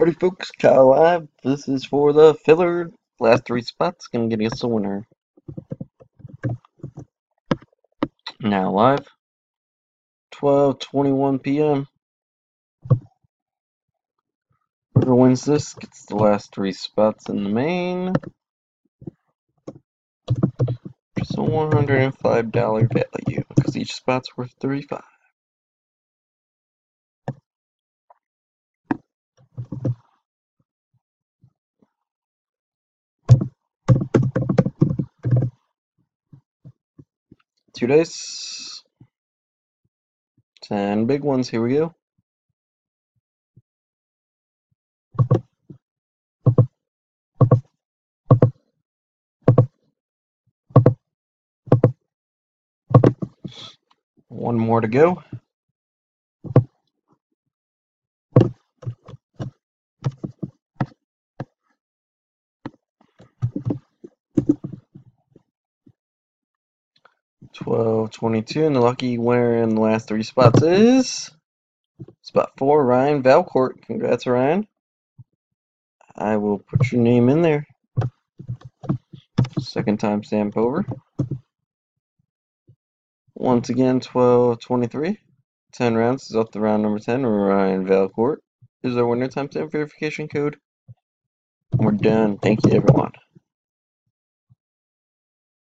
Alrighty folks, Kyle Live. This is for the filler. Last three spots gonna get us a winner. Now live. 12:21 p.m. Whoever wins this gets the last three spots in the main. Just a $105 value because each spot's worth 35. Two dice. Ten big ones. Here we go. One more to go. Twelve twenty-two, and the lucky winner in the last three spots is spot four, Ryan Valcourt. Congrats, Ryan. I will put your name in there. Second time stamp over. Once again, twelve twenty-three. Ten rounds is up to round number ten. Ryan Valcourt is our winner. Time stamp verification code. We're done. Thank you, everyone.